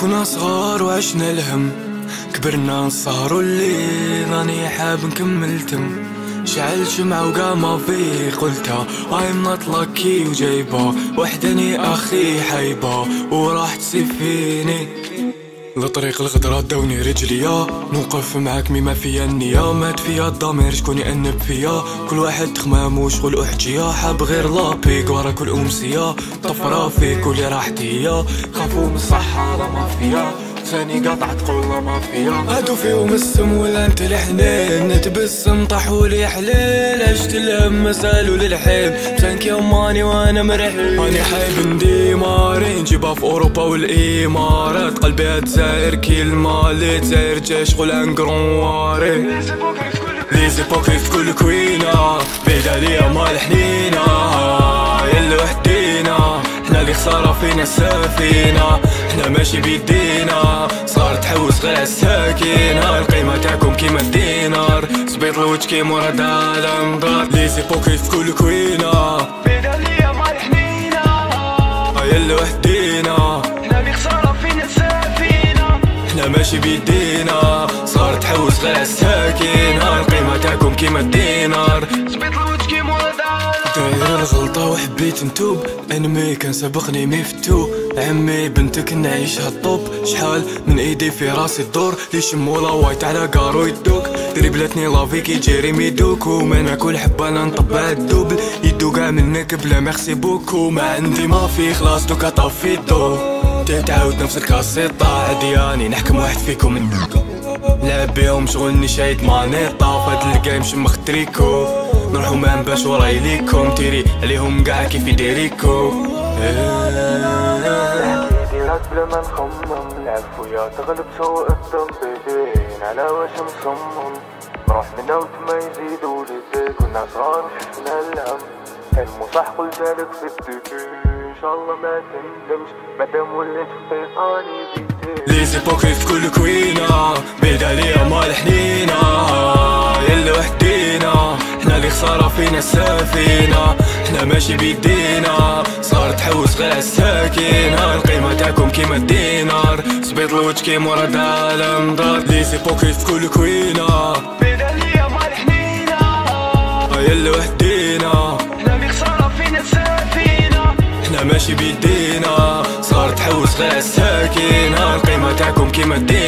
كنا صغار وعشنا الهم. كبرنا نسهروا الليل راني حاب نكمل تم. شعل شمعة وقا ما في قلتها I'm not lucky وجايبة وحدني أخي حيبة وراح فيني لطريق الغدرة داوني رجليا نوقف معاك مما فيا النية. مات فيا الضمير شكون يأنب فيا. كل واحد تخمام وشغل أحجية حاب غير لابيك ورا كل أمسية. طفرة فيك واللي راحتي. هي خافوا من الصحة ما فيا ثاني قطعت قول ما فيها. هادو فيهم السم ولا انت الحنين نتبسم طاحولي حليل عشت الهم مسالو للحين بسانك يماني وأنا مرحيل اني حايب نديماري نجيبها في أوروبا والإمارات. قلبي تزاير كي المالي تزاير جاش شغل أنقرواري. لي زيبوكريت في كل كوينة بعيد عليا مال حنينة. اللي خسارة فينا السفينة. حنا ماشي بيدينا. صار تحوس غير الساكنة. القيمة تاعكم كيما الدينار. سبيط الوجه كي مورا دالم دار لي زيبوكريت في كل كوينة. بعيد عليا مال حنينة. يلا وحدينا حنا اللي خسارة فينا السفينة. حنا ماشي بيدينا. صار تحوس غير الساكنة. القيمة تاعكم كيما الدينار. سبيط الوجه داير الغلطة وحبيت نتوب. أنمي كان سبقني مفتو. عمي بنتك نعيش هالطوب شحال من إيدي في راسي الدور لي شمولا وايت على قارو يدوك. دريبلتني لافي كي جيري ميدوك وما ناكل حبة أنا نطبع الدوبل يدو منك بلا ميرسي بوكو ما عندي ما في خلاص دوكا طفي الضو تعاود نفس الكاسيطة عدياني نحكم واحد فيكم. لعب بيهم شغلني شايد مانيطا فهاد الجيم شمخ تريكو. نروحو ما باش وراي ليكم تيري عليهم قاع كيف يديريكو. ديرات بلا ما نخمم تغلب سوء الذنب بين على واش مصمم نروح منا وتما لي كنا صغار شفنا الهم حلم صح في ان شاء الله ما تندمش مادام وليت لي كل كوينة بعيد عليا مال حنينة خسارة فينا السفينة. حنا ماشي بيدينا. صار تحوس غير الساكنة. القيمة تاعكم كيما الدينار. سبيط الوجه كي مورا دالم دار لي زيبوكريت في كل كوينة. عليا مال حنينة. يلا وحدينا حنا اللي خسارة فينا السفينة. حنا ماشي بيدينا. صار تحوس غير الساكنة. القيمة تاعكم كيما الدينار